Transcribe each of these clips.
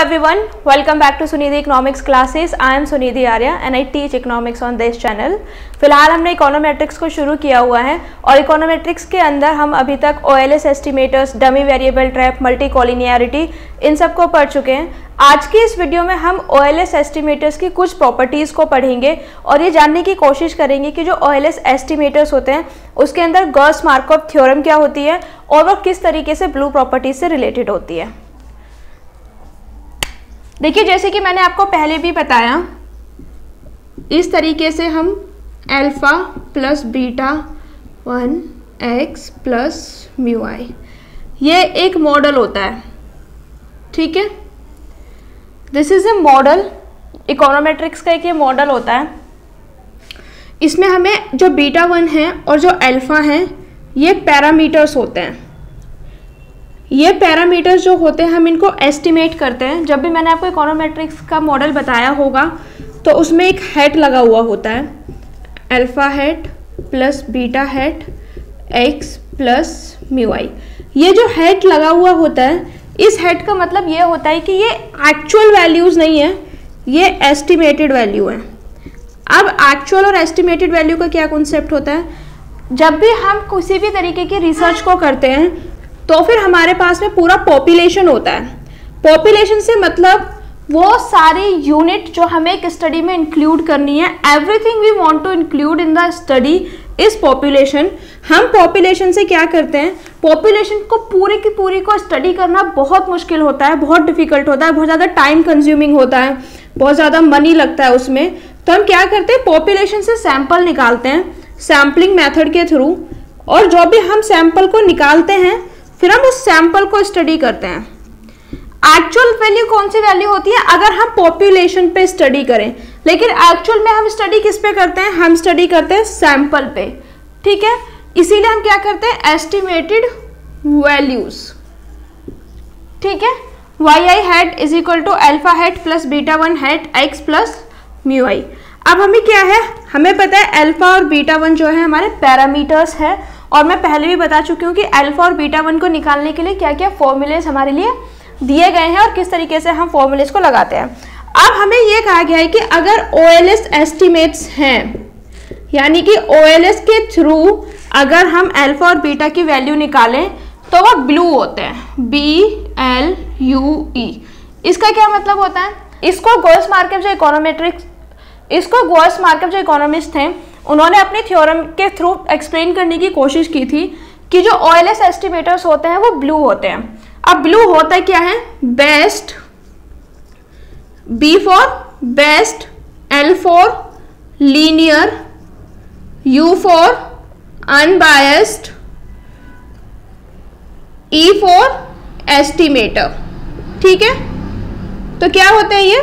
everyone, welcome back to Sunidhi Economics classes. I am Sunidhi Arya and I teach economics on this channel. फ़िलहाल हमने econometrics को शुरू किया हुआ है और इकोनोमेट्रिक्स के अंदर हम अभी तक O L S estimators dummy variable trap multicollinearity इन सबको पढ़ चुके हैं आज की इस वीडियो में हम ओ एल एस एस्टिमेटर्स की कुछ प्रॉपर्टीज़ को पढ़ेंगे और ये जानने की कोशिश करेंगे कि जो ओ एल एस एस्टिमेटर्स होते हैं उसके अंदर गर्स मार्कअप थ्योरम क्या होती है और वो किस तरीके से ब्लू प्रॉपर्टीज़ से रिलेटेड होती है देखिए, जैसे कि मैंने आपको पहले भी बताया, इस तरीके से हम alpha plus beta one X plus mu I ये एक मॉडल होता है, ठीक है? This is a model econometrics का एक ये मॉडल होता है। इसमें हमें जो बीटा वन है और जो अल्फ़ा है, ये पैरामीटर्स होते हैं। ये पैरामीटर्स जो होते हैं, हम इनको एस्टिमेट करते हैं। जब भी मैंने आपको इकोनोमेट्रिक्स का मॉडल बताया होगा तो उसमें एक हेड लगा हुआ होता है। Alpha head plus beta head X plus mu I ये जो हेड लगा हुआ होता है, इस हेड का मतलब ये होता है कि ये एक्चुअल वैल्यूज़ नहीं है, ये एस्टिमेटेड वैल्यू है। अब एक्चुअल और एस्टिमेटेड वैल्यू का क्या कॉन्सेप्ट होता है? जब भी हम किसी भी तरीके की रिसर्च को करते हैं तो फिर हमारे पास में पूरा पॉपुलेशन होता है। पॉपुलेशन से मतलब वो सारी यूनिट जो हमें एक स्टडी में इंक्लूड करनी है everything we want to include in the study इस पॉपुलेशन हम पॉपुलेशन से क्या करते हैं? पॉपुलेशन को पूरी की पूरी को स्टडी करना बहुत मुश्किल होता है, बहुत डिफ़िकल्ट होता है, बहुत ज़्यादा टाइम कंज्यूमिंग होता है, बहुत ज़्यादा मनी लगता है उसमें। तो हम क्या करते हैं? पॉपुलेशन से सैंपल निकालते हैं सैम्पलिंग मेथड के थ्रू और जो भी हम सैंपल को निकालते हैं फिर हम उस सैंपल को स्टडी करते हैं। एक्चुअल वैल्यू कौन सी वैल्यू होती है? अगर हम पॉपुलेशन पे स्टडी करें। लेकिन एक्चुअल में हम स्टडी किस पे करते हैं? हम स्टडी करते हैं सैंपल पे। ठीक है? इसीलिए हम क्या करते हैं? एस्टिमेटेड वैल्यूज़ ठीक है? Y I head is equal to alpha head plus beta one head X plus mu I अब हमें क्या है? हमें पता है एल्फा और बीटा वन जो है, हमारे पैरामीटर्स है। और मैं पहले भी बता चुकी हूँ कि अल्फ़ा और बीटा वन को निकालने के लिए क्या क्या फॉर्मूलेज हमारे लिए दिए गए हैं और किस तरीके से हम फॉर्मूलेज को लगाते हैं। अब हमें ये कहा गया है कि अगर एस एस्टिमेट्स हैं, यानी कि ओ एल एस के थ्रू अगर हम अल्फ़ा और बीटा की वैल्यू निकालें तो वह ब्लू होते हैं। बी एल यू ई इसका क्या मतलब होता है? इसको गोल्स मार्केट जो इकोनोमेट्रिक्स इसको गोल्स मार्केट जो इकोनॉमिस्ट थे उन्होंने अपने थ्योरम के थ्रू एक्सप्लेन करने की कोशिश की थी कि जो ऑयल एस एस्टिमेटर्स होते हैं, वो ब्लू होते हैं। अब ब्लू होता क्या है? Best B for best L for linear U for unbiased E for estimator ठीक है? तो क्या होते हैं ये?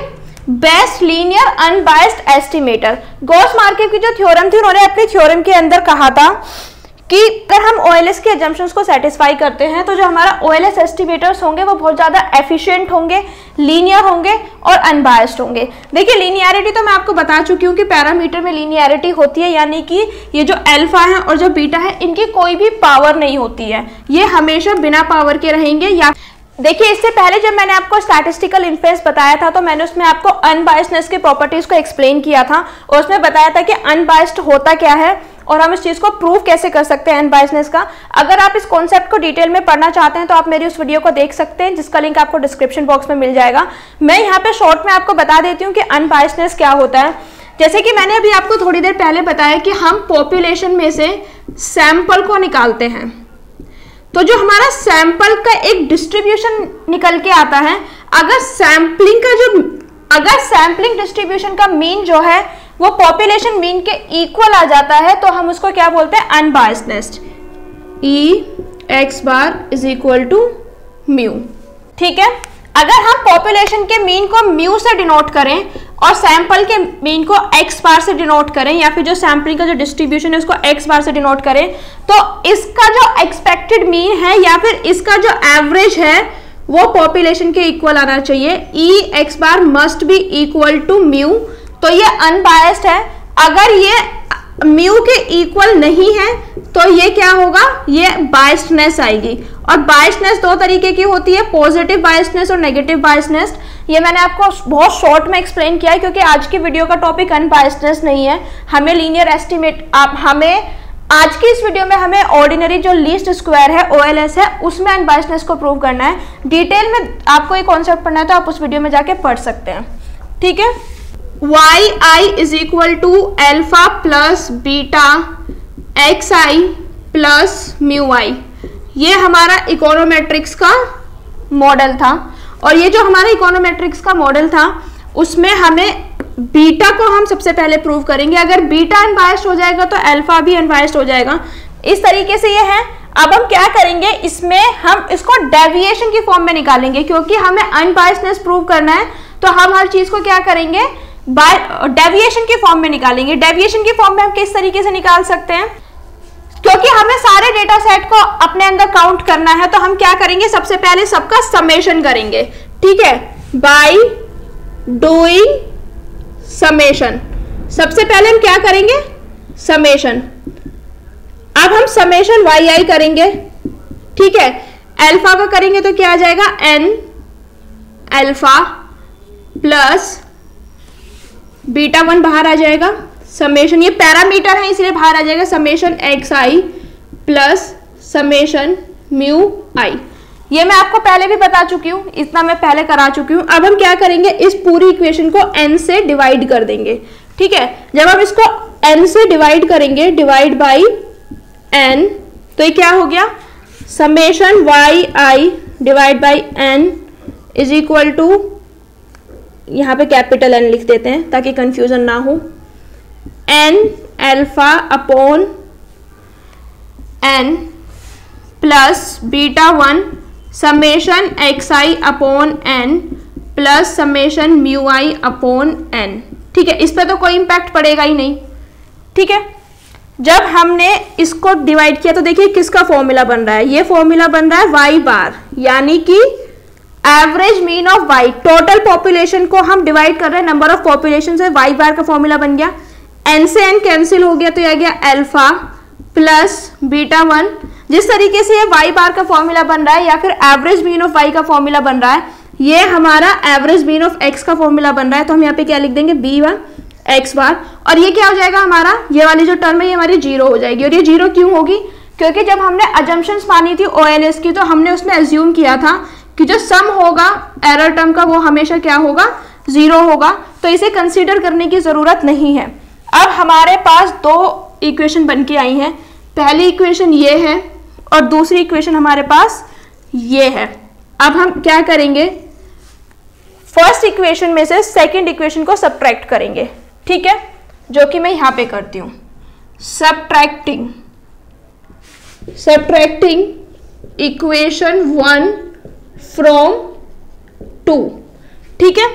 Best linear unbiased estimator. Gauss Markov की जो थ्योरम थी, उन्होंने अपने थ्योरम के अंदर कहा था कि अगर हम ओ एल एस के एजम्पन्स को सेटिस्फाई करते हैं तो जो हमारा ओ एल एस एस्टिमेटर्स होंगे, वो बहुत ज़्यादा एफिशिएंट होंगे लीनियर होंगे और अनबायस्ड होंगे। देखिए लीनियरिटी तो मैं आपको बता चुकी हूँ कि पैरामीटर में लीनियरिटी होती है, यानी कि ये जो एल्फा है और जो बीटा है, इनकी कोई भी पावर नहीं होती है। ये हमेशा बिना पावर के रहेंगे या देखिए, इससे पहले जब मैंने आपको स्टैटिस्टिकल इन्फ्लुएंस बताया था तो मैंने उसमें आपको अनबायसनेस की प्रॉपर्टीज़ को एक्सप्लेन किया था और उसमें बताया था कि अनबायस्ड होता क्या है और हम इस चीज़ को प्रूव कैसे कर सकते हैं अनबायसनेस का। अगर आप इस कॉन्सेप्ट को डिटेल में पढ़ना चाहते हैं तो आप मेरी उस वीडियो को देख सकते हैं, जिसका लिंक आपको डिस्क्रिप्शन बॉक्स में मिल जाएगा। मैं यहाँ पे शॉर्ट में आपको बता देती हूँ कि अनबायसनेस क्या होता है। जैसे कि मैंने अभी आपको थोड़ी देर पहले बताया कि हम पॉपुलेशन में से सैंपल को निकालते हैं। तो जो हमारा सैंपल का एक डिस्ट्रीब्यूशन निकल के आता है, अगर सैंपलिंग का जो, अगर सैंपलिंग डिस्ट्रीब्यूशन का मीन जो है, वो पॉपुलेशन मीन के इक्वल आ जाता है तो हम उसको क्या बोलते हैं? Unbiasedness E X bar is equal to mu ठीक है? अगर हम पॉपुलेशन के मीन को म्यू से डिनोट करें और सैंपल के मीन को एक्स बार से डिनोट करें या फिर जो सैंपलिंग का जो डिस्ट्रीब्यूशन है उसको एक्स बार से डिनोट करें तो इसका जो एक्सपेक्टेड मीन है या फिर इसका जो एवरेज है, वो पॉपुलेशन के इक्वल आना चाहिए। E X bar must be equal to mu तो ये अनबायस्ड है। अगर ये म्यू के इक्वल नहीं है तो ये क्या होगा? ये बायस्डनेस आएगी। और बायस्डनेस दो तरीके की होती है पॉजिटिव बायस्डनेस और नेगेटिव बायस्डनेस ये मैंने आपको बहुत शॉर्ट में एक्सप्लेन किया है, क्योंकि आज की वीडियो का टॉपिक अनबायसनेस नहीं है। हमें लीनियर एस्टिमेट आप, हमें, आज की इस वीडियो में हमें ऑर्डिनरी जो लीस्ट स्क्वायर है ओएलएस है, उसमें अनबायसनेस को प्रूव करना है। डिटेल में आपको ये कॉन्सेप्ट पढ़ना है तो आप उस वीडियो में जाके पढ़ सकते हैं। ठीक है? Y I is equal to alpha plus beta X I plus mu I ये हमारा इकोनोमेट्रिक्स का मॉडल था और ये जो हमारा इकोनोमेट्रिक्स का मॉडल था, उसमें हमें बीटा को हम सबसे पहले प्रूव करेंगे। अगर बीटा अनबायस्ड हो जाएगा तो अल्फ़ा भी अनबायस्ड हो जाएगा। इस तरीके से ये है। अब हम क्या करेंगे? इसमें हम इसको डेविएशन की फॉर्म में निकालेंगे, क्योंकि हमें अनबायसनेस प्रूव करना है तो हम हर चीज़ को क्या करेंगे? बाय डेविएशन के फॉर्म में निकालेंगे। डेविएशन के फॉर्म में हम किस तरीके से निकाल सकते हैं? क्योंकि हमें सारे डेटा सेट को अपने अंदर काउंट करना है तो हम क्या करेंगे? सबसे पहले सबका समेशन करेंगे। ठीक है? बाई डूइंग समेशन सबसे पहले हम क्या करेंगे? समेशन अब हम समेशन वाई आई करेंगे। ठीक है? एल्फा का करेंगे तो क्या आ जाएगा? N alpha plus beta one बाहर आ जाएगा समेशन ये पैरामीटर है, इसलिए बाहर आ जाएगा summation X I plus summation mu I ये मैं आपको पहले भी बता चुकी हूँ, इतना मैं पहले करा चुकी हूँ। अब हम क्या करेंगे, इस पूरी इक्वेशन को एन से डिवाइड कर देंगे, ठीक है? जब हम इसको एन से डिवाइड करेंगे डिवाइड बाई एन तो ये क्या हो गया? Summation Y I divide by N is equal to यहाँ पे कैपिटल एन लिख देते हैं ताकि कंफ्यूजन ना हो। N alpha upon N plus beta one summation X I upon N plus summation mu I upon N ठीक है, इस पर तो कोई इंपैक्ट पड़ेगा ही नहीं। ठीक है, जब हमने इसको डिवाइड किया तो देखिए किसका फॉर्मूला बन रहा है? ये फॉर्मूला बन रहा है वाई बार यानी कि average mean of Y total population को हम डिवाइड कर रहे हैं. नंबर ऑफ़ पॉपुलेशन से वाई बार का फॉर्मूला बन गया. एन से एन कैंसिल हो गया तो यह गया एल्फा प्लस बीटा वन जिस तरीके से ये वाई बार का फॉर्मूला बन रहा है या फिर एवरेज मीन ऑफ़ वाई का फॉर्मूला बन रहा है, ये हमारा एवरेज मीन ऑफ़ एक्स का फॉर्मूला बन रहा है. तो हम यहाँ पे क्या लिख देंगे? बी वन एक्स बार और ये क्या हो जाएगा हमारा? ये वाली जो टर्म है, ये हमारी ज़ीरो हो जाएगी. और ये ज़ीरो क्यों होगी? क्योंकि जब हमने अजम्पन्स मानी थी ओ की तो हमने उसमें एज्यूम किया था कि जो सम होगा एरर टर्म का वो हमेशा क्या होगा? ज़ीरो होगा। तो इसे कंसिडर करने की ज़रूरत नहीं है। अब हमारे पास दो इक्वेशन बन के आई हैं। पहली इक्वेशन ये है और दूसरी इक्वेशन हमारे पास ये है। अब हम क्या करेंगे? फ़र्स्ट इक्वेशन में से सेकंड इक्वेशन को सब्ट्रैक्ट करेंगे। ठीक है? जो कि मैं यहाँ पे करती हूँ। Subtracting subtracting equation one from two ठीक है?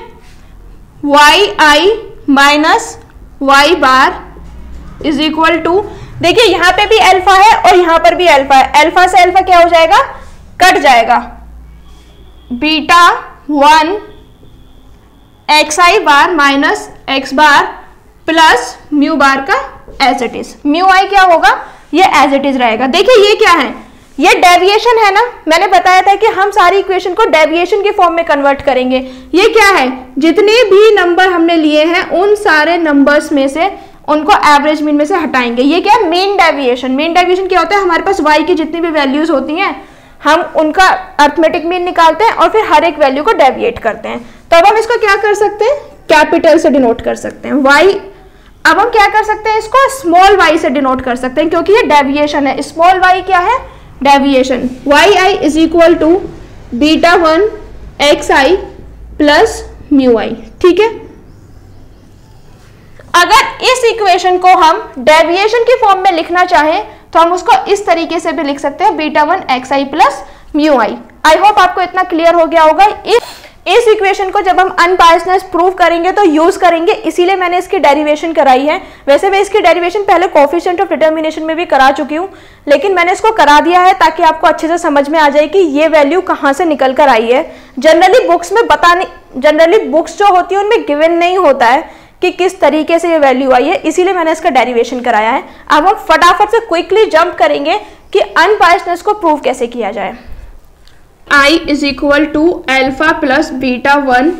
Y I minus Y bar is equal to देखिए यहाँ पे भी अल्फ़ा है और यहाँ पर भी अल्फ़ा है। अल्फ़ा से अल्फ़ा क्या हो जाएगा? कट जाएगा। Beta one X I bar minus X bar plus mu bar का as it is mu I क्या होगा? ये एज इट इज़ रहेगा। देखिए ये क्या है? ये डेविएशन है ना? मैंने बताया था कि हम सारी इक्वेशन को डेविएशन के फॉर्म में कन्वर्ट करेंगे। ये क्या है? जितने भी नंबर हमने लिए हैं, उन सारे नंबर्स में से उनको एवरेज मीन में से हटाएँगे। ये क्या है? मेन डेविएशन मेन डेविएशन क्या होता है? हमारे पास वाई की जितनी भी वैल्यूज़ होती हैं, हम उनका अर्थमेटिक मीन निकालते हैं और फिर हर एक वैल्यू को डेविएट करते हैं। तो अब हम इसको क्या कर सकते हैं? कैपिटल से डिनोट कर सकते हैं। वाई अब हम क्या कर सकते हैं? इसको स्मॉल वाई से डिनोट कर सकते हैं, क्योंकि ये डेविएशन है। स्मॉल वाई क्या है? Deviation Y I is equal to beta one X I plus mu I ठीक है? अगर इस इक्वेशन को हम डेविएशन के फॉर्म में लिखना चाहें तो हम उसको इस तरीके से भी लिख सकते हैं beta one X I plus mu I I hope आपको इतना क्लियर हो गया होगा। इस इस इक्वेशन को जब हम अनबायसनेस प्रूव करेंगे तो यूज़ करेंगे, इसीलिए मैंने इसकी डेरिवेशन कराई है। वैसे मैं इसकी डेरिवेशन पहले कॉफिशेंट ऑफ़ डिटर्मिनेशन में भी करा चुकी हूँ, लेकिन मैंने इसको करा दिया है ताकि आपको अच्छे से समझ में आ जाए कि ये वैल्यू कहाँ से निकल कर आई है। जनरली बुक्स में बताने जनरली बुक्स जो होती है, उनमें गिवन नहीं होता है कि किस तरीके से ये वैल्यू आई है, इसीलिए मैंने इसका डेरिवेशन कराया है। अब हम फटाफट से क्विकली जंप करेंगे कि अनबायसनेस को प्रूव कैसे किया जाए। I is equal to alpha plus beta one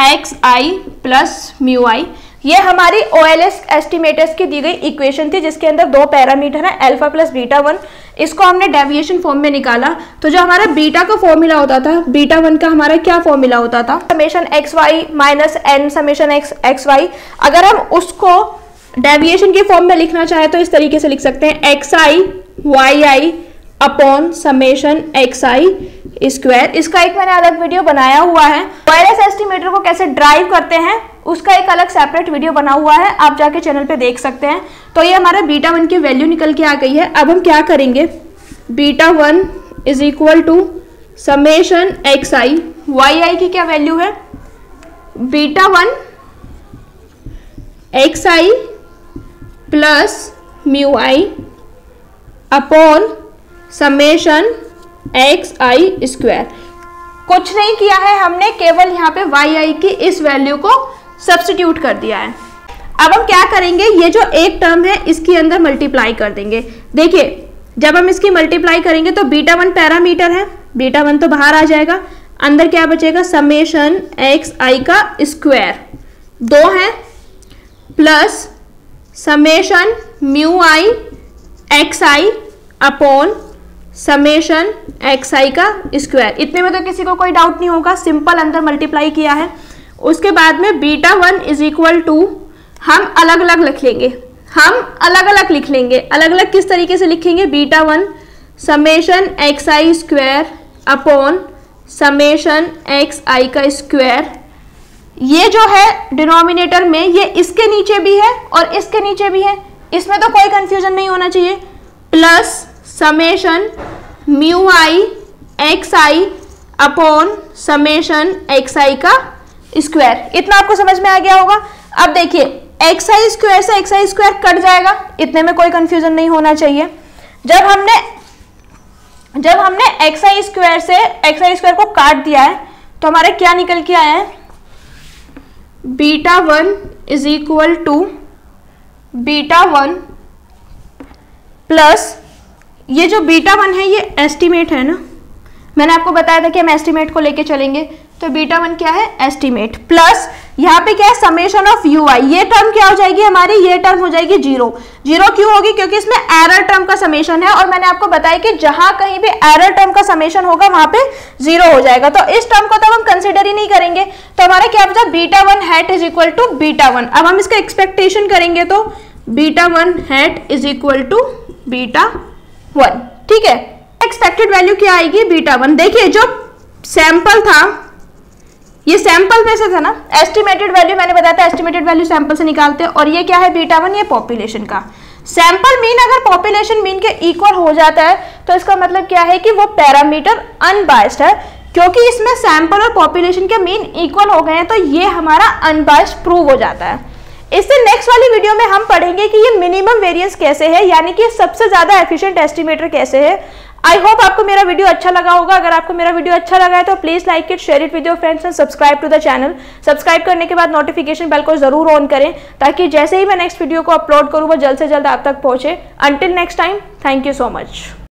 X I plus mu I ये हमारी ओ एल एस एस्टिमेटर्स की दी गई इक्वेशन थी, जिसके अंदर दो पैरामीटर है अल्फ़ा प्लस बीटा वन इसको हमने डेविएशन फॉर्म में निकाला। तो जो हमारा बीटा का फॉर्मूला होता था बीटा वन का हमारा क्या फॉर्मूला होता था? Summation X Y minus N summation X X Y अगर हम उसको डेविएशन के फॉर्म में लिखना चाहें तो इस तरीके से लिख सकते हैं X I Y I upon summation X I square इसका एक मैंने अलग वीडियो बनाया हुआ है। वायरस एस्टिमेटर को कैसे ड्राइव करते हैं, उसका एक अलग सेपरेट वीडियो बना हुआ है। आप जाके चैनल पे देख सकते हैं। तो ये हमारा बीटा वन की वैल्यू निकल के आ गई है। अब हम क्या करेंगे? Beta one is equal to summation X I Y I की क्या वैल्यू है? Beta one X I plus mu I upon summation X I square. कुछ नहीं किया है हमने, केवल यहाँ पे वाई आई की इस वैल्यू को सब्सटीट्यूट कर दिया है। अब हम क्या करेंगे, ये जो एक टर्म है, इसके अंदर मल्टीप्लाई कर देंगे। देखिए, जब हम इसकी मल्टीप्लाई करेंगे तो बीटा वन पैरामीटर है। बीटा वन तो बाहर आ जाएगा। अंदर क्या बचेगा? समेशन एक्स आई का स्क्वायर दो है plus summation mu I X I upon summation X I का स्क्वायर। इतने में तो किसी को कोई डाउट नहीं होगा। सिंपल अंदर मल्टीप्लाई किया है। उसके बाद में beta one is equal to हम अलग अलग लिख लेंगे। हम अलग अलग लिख लेंगे। अलग अलग किस तरीके से लिखेंगे? Beta one summation X I square upon summation X I का स्क्वायर। ये जो है डिनोमिनेटर में, ये इसके नीचे भी है और इसके नीचे भी है। इसमें तो कोई कंफ्यूजन नहीं होना चाहिए। Plus summation mu I X I upon summation X I का स्क्वायर इतना आपको समझ में आ गया होगा? अब देखिए एक्स आई स्क्वायर से एक्स आई स्क्वायर कट जाएगा। इतने में कोई कंफ्यूजन नहीं होना चाहिए। जब हमने जब हमने एक्स आई स्क्वायर से एक्स आई स्क्वायर को काट दिया है तो हमारे क्या निकल के आया है? Beta one is equal to beta one plus ये जो बीटा वन है, ये एस्टीमेट है ना? मैंने आपको बताया था कि हम एस्टीमेट को लेके चलेंगे। तो बीटा वन क्या है? एस्टीमेट प्लस यहाँ पे क्या है? समेशन ऑफ़ यू आई ये टर्म क्या हो जाएगी हमारी? ये टर्म हो जाएगी ज़ीरो ज़ीरो क्यों होगी? क्योंकि इसमें एरर टर्म का समेशन है और मैंने आपको बताया कि जहाँ कहीं भी एरर टर्म का समेशन होगा, वहाँ पे ज़ीरो हो जाएगा। तो इस टर्म को तो हम कंसिडर ही नहीं करेंगे। तो हमारा क्या बचा? Beta one hat is equal to beta one अब हम इसका एक्सपेक्टेशन करेंगे तो beta one hat is equal to beta one ठीक है? एक्सपेक्टेड वैल्यू क्या आएगी? बीटा वन देखिए, जो सैंपल था, ये सैंपल में से था ना एस्टिमेटेड वैल्यू मैंने बताया था एस्टिमेटेड वैल्यू सैंपल से निकालते हैं। और ये क्या है? बीटा वन ये पॉपुलेशन का। सैंपल मीन अगर पॉपुलेशन मीन के इक्वल हो जाता है तो इसका मतलब क्या है कि वो पैरामीटर अनबाइस्ड है। क्योंकि इसमें सैंपल और पॉपुलेशन के मीन इक्वल हो गए हैं तो ये हमारा अनबायस्ड प्रूव हो जाता है। इससे नेक्स्ट वाली वीडियो में हम पढ़ेंगे कि ये मिनिमम वेरिएंस कैसे है, यानी कि सबसे ज़्यादा एफिशिएंट एस्टिमेटर कैसे है। आई होप आपको मेरा वीडियो अच्छा लगा होगा। अगर आपको मेरा वीडियो अच्छा लगा है तो please like it share it with your friends and subscribe to the channel subscribe करने के बाद नोटिफिकेशन बेल को ज़रूर ऑन करें, ताकि जैसे ही मैं नेक्स्ट वीडियो को अपलोड करूँ, वो जल्द से जल्द आप तक पहुँचे। Until next time thank you so much